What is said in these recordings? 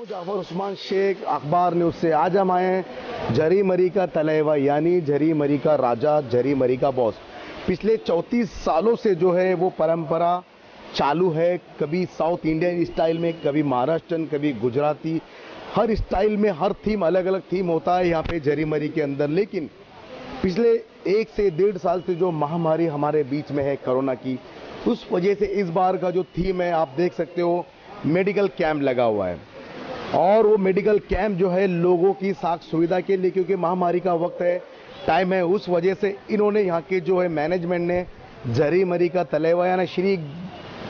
जाफ़र उस्मान शेख, अखबार न्यूज़ से आज हम आए हैं जरी मरी का तलेवा, यानी जरी मरी का राजा, जरी मरी का बॉस पिछले 34 सालों से जो है वो परंपरा चालू है, कभी साउथ इंडियन स्टाइल में, कभी महाराष्ट्रन कभी गुजराती हर स्टाइल में हर थीम अलग अलग थीम होता है यहाँ पे जरी मरी के अंदर। लेकिन पिछले एक से डेढ़ साल से जो महामारी हमारे बीच में है कोरोना की, उस वजह से इस बार का जो थीम है, आप देख सकते हो मेडिकल कैंप लगा हुआ है। और वो मेडिकल कैंप जो है लोगों की साख सुविधा के लिए, क्योंकि महामारी का वक्त है, टाइम है, उस वजह से इन्होंने यहाँ के जो है मैनेजमेंट ने जरी मरी का तलेवा, यानी श्री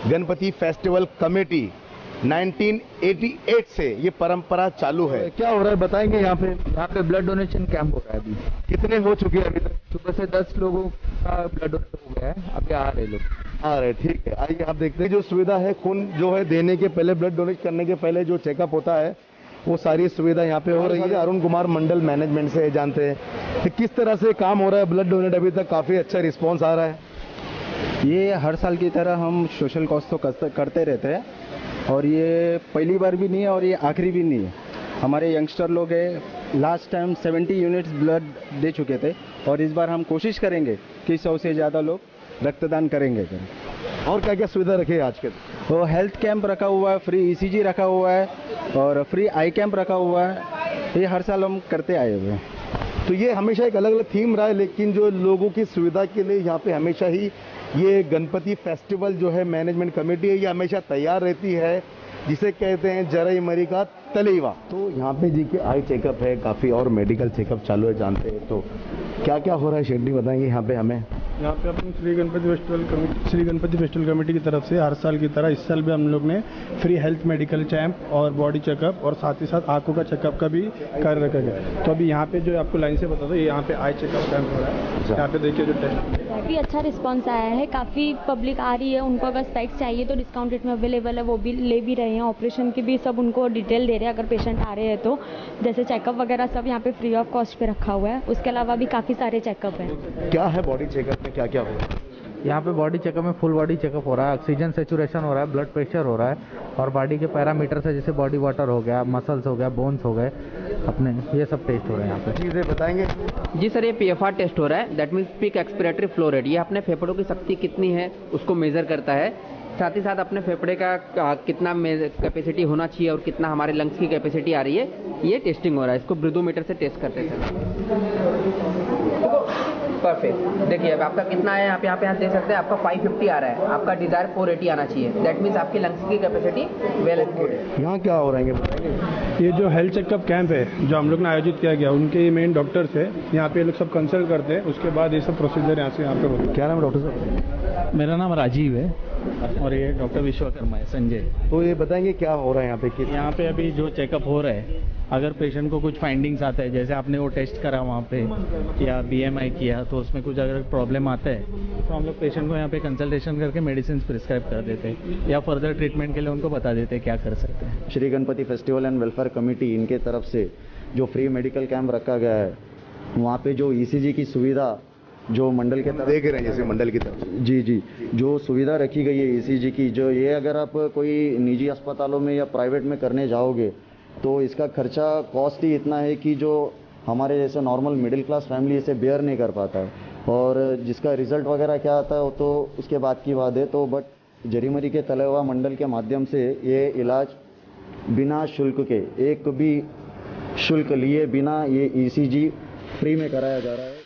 गणपति फेस्टिवल कमेटी 1988 से ये परंपरा चालू है। क्या हो रहा है, बताएँगे यहाँ पे? यहाँ पे ब्लड डोनेशन कैंप हो रहा है अभी। कितने हो चुके हैं अभी तक? सुबह से दस लोगों का ब्लड डोनेट हो गया है, अभी आ रहे लोग। रहे ठीक है। आइए, आप देखते हैं, जो सुविधा है, खून जो है देने के पहले ब्लड डोनेट करने के पहले जो चेकअप होता है, वो सारी सुविधा यहाँ पे हो रही है। अरुण कुमार मंडल मैनेजमेंट से जानते हैं। कि किस तरह से काम हो रहा है ब्लड डोनेट अभी तक काफ़ी अच्छा रिस्पॉन्स आ रहा है। ये हर साल की तरह हम सोशल कॉज तो करते- करते रहते हैं। और ये पहली बार भी नहीं है और ये आखिरी भी नहीं है। हमारे यंगस्टर लोग है लास्ट टाइम 70 यूनिट्स ब्लड दे चुके थे। और इस बार हम कोशिश करेंगे कि सौ से ज़्यादा लोग रक्तदान करेंगे और क्या क्या सुविधा रखी है आज के? तो हेल्थ कैंप रखा हुआ है फ्री ईसीजी रखा हुआ है, और फ्री आई कैंप रखा हुआ है। ये हर साल हम करते आए हुए हैं। तो ये हमेशा एक अलग अलग थीम रहा है, लेकिन जो लोगों की सुविधा के लिए यहाँ पे हमेशा ही ये गणपति फेस्टिवल जो है मैनेजमेंट कमेटी है, ये हमेशा तैयार रहती है। जिसे कहते हैं जरई मरी का तलेवा तो यहाँ पे जी के आई चेकअप है काफ़ी और मेडिकल चेकअप चालू है जानते हैं तो क्या क्या हो रहा है शेड्डी बताएँगे यहाँ पे हमें। यहाँ पे अपनी Shri Ganpati festival committee Shri Ganpati festival committee की तरफ़ से हर साल की तरह इस साल भी हम लोग ने फ्री हेल्थ मेडिकल कैंप और बॉडी चेकअप और साथ ही साथ आँखों का चेकअप का भी कर रखा गया। तो अभी यहाँ पे जो आपको लाइन से बता दो ये यहाँ पे आई चेकअप कैंप हो रहा है। यहाँ पे देखिए जो टेस्ट काफ़ी अच्छा रिस्पॉन्स आया है काफ़ी पब्लिक आ रही है उनको अगर स्पेक्स चाहिए तो डिस्काउंट रेट में अवेलेबल है वो भी ले भी रहे हैं ऑपरेशन की भी सब उनको डिटेल दे रहे हैं अगर पेशेंट आ रहे हैं तो। जैसे चेकअप वगैरह सब यहाँ पे फ्री ऑफ़ कॉस्ट पे रखा हुआ है। उसके अलावा भी काफ़ी सारे चेकअप हैं। क्या है बॉडी चेकअप में क्या क्या हो रहा है? यहाँ पे बॉडी चेकअप में फुल बॉडी चेकअप हो रहा है। ऑक्सीजन सेचुरेशन हो रहा है ब्लड प्रेशर हो रहा है और बॉडी के पैरामीटर से जैसे बॉडी वाटर हो गया मसल्स हो गया बोन्स हो गए अपने ये सब टेस्ट हो रहे हैं यहाँ पे। चीज़ें बताएँगे। जी सर ये पीएफआर टेस्ट हो रहा है। That means peak expiratory flow rate ये अपने फेफड़ों की शक्ति कितनी है उसको मेजर करता है। साथ ही साथ अपने फेफड़े का कितना कैपेसिटी होना चाहिए और कितना हमारे लंग्स की कैपेसिटी आ रही है, ये टेस्टिंग हो रहा है। इसको ब्रिदोमीटर से टेस्ट करते हैं परफेक्ट देखिए अब आपका कितना है आप यहाँ पे यहाँ देख सकते हैं आपका 550 आ रहा है। आपका डिज़ायर 480 आना चाहिए। दैट मीन्स आपकी लंग्स की कैपेसिटी वेल गुड है। यहाँ क्या हो रहा है? ये जो हेल्थ चेकअप कैंप है जो हम लोग ने आयोजित किया गया उनके मेन डॉक्टर्स है। यहाँ पे ये लोग सब कंसल्ट करते हैं उसके बाद ये सब प्रोसीजर यहाँ से यहाँ पे होते हैं। क्या नाम है डॉक्टर साहब? मेरा नाम राजीव है। और ये डॉक्टर विश्वकर्मा है संजय। तो ये बताएँगे क्या हो रहा है यहाँ पे? यहाँ पे अभी जो चेकअप हो रहा है अगर पेशेंट को कुछ फाइंडिंग्स आते हैं जैसे आपने वो टेस्ट करा वहाँ पे या बीएमआई किया तो उसमें कुछ अगर प्रॉब्लम आता है तो हम लोग पेशेंट को यहाँ पे कंसल्टेशन करके मेडिसिन प्रिस्क्राइब कर देते हैं या फर्दर ट्रीटमेंट के लिए उनको बता देते हैं क्या कर सकते हैं। Shri Ganpati festival and welfare committee इनके तरफ़ से जो फ्री मेडिकल कैंप रखा गया है वहाँ पे जो ईसीजी की सुविधा जो मंडल के तरफ़ देख रहे हैं जैसे मंडल की तरफ़ जी जी जो सुविधा रखी गई है ईसीजी की जो ये अगर आप कोई निजी अस्पतालों में या प्राइवेट में करने जाओगे तो इसका खर्चा कॉस्ट ही इतना है कि जो हमारे जैसे नॉर्मल मिडिल क्लास फैमिली इसे बेयर नहीं कर पाता है। और जिसका रिज़ल्ट वगैरह क्या आता है, वो तो उसके बाद की बात है। तो बट जरीमरी के तलेवा मंडल के माध्यम से ये इलाज बिना शुल्क के, एक भी शुल्क लिए बिना ये ईसीजी फ्री में कराया जा रहा है।